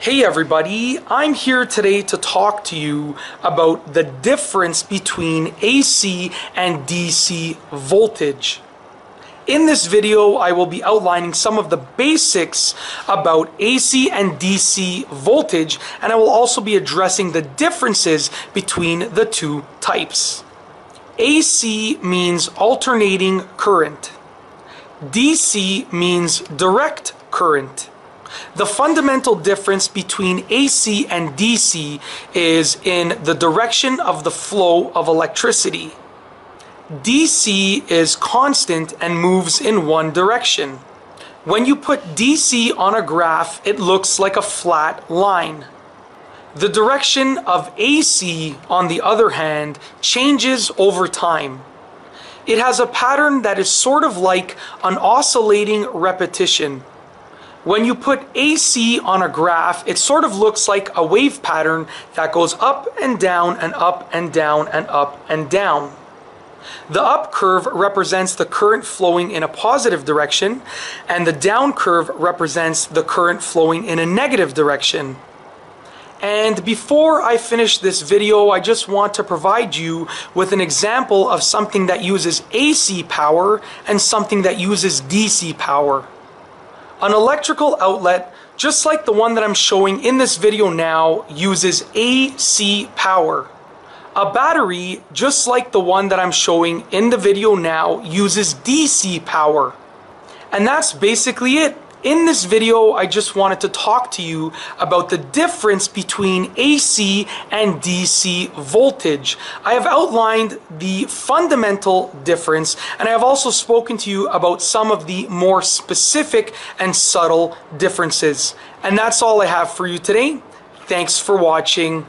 Hey everybody, I'm here today to talk to you about the difference between AC and DC voltage. In this video, I will be outlining some of the basics about AC and DC voltage, and I will also be addressing the differences between the two types. AC means alternating current. DC means direct current. The fundamental difference between AC and DC is in the direction of the flow of electricity. DC is constant and moves in one direction. When you put DC on a graph, it looks like a flat line. The direction of AC, on the other hand, changes over time. It has a pattern that is sort of like an oscillating repetition. When you put AC on a graph, it sort of looks like a wave pattern that goes up and down and up and down and up and down. The up curve represents the current flowing in a positive direction, and the down curve represents the current flowing in a negative direction. And before I finish this video, I just want to provide you with an example of something that uses AC power and something that uses DC power. An electrical outlet, just like the one that I'm showing in this video now, uses AC power. A battery, just like the one that I'm showing in the video now, uses DC power. And that's basically it. In this video, I just wanted to talk to you about the difference between AC and DC voltage. I have outlined the fundamental difference, and I have also spoken to you about some of the more specific and subtle differences. And that's all I have for you today. Thanks for watching.